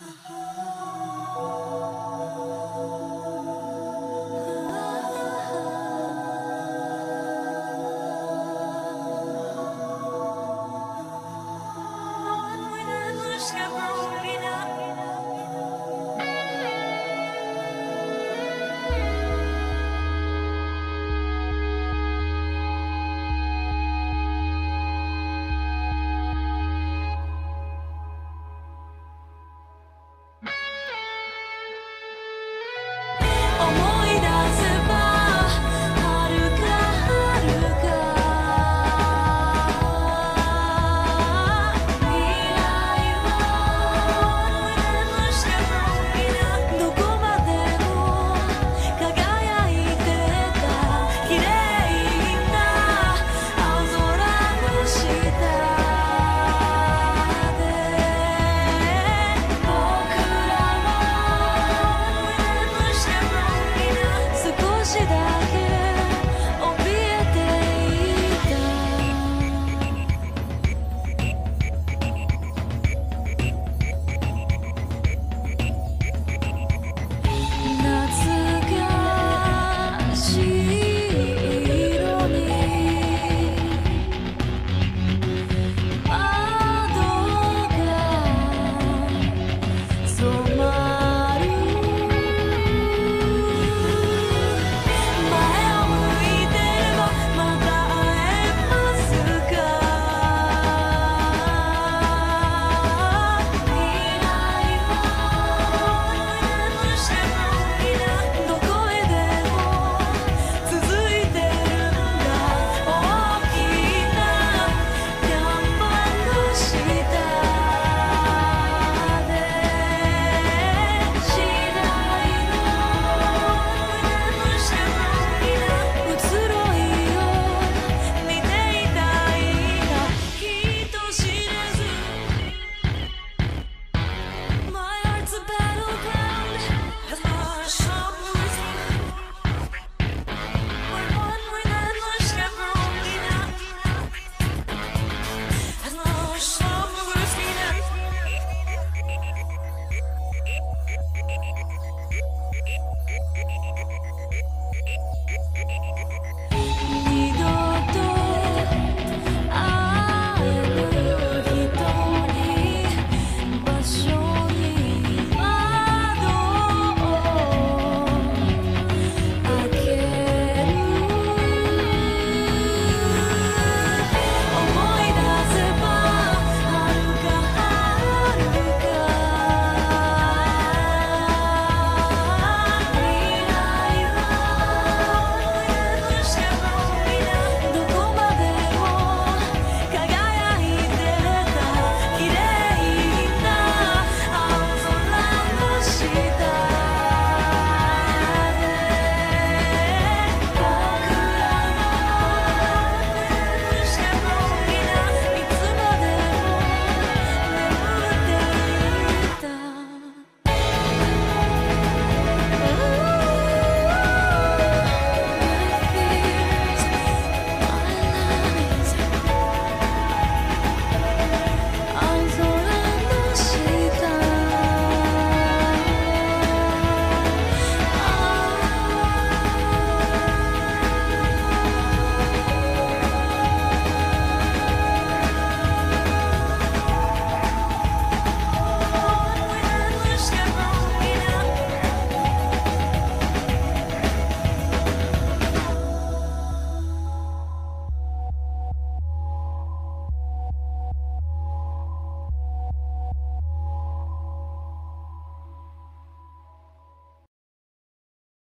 Uh-huh. 是的。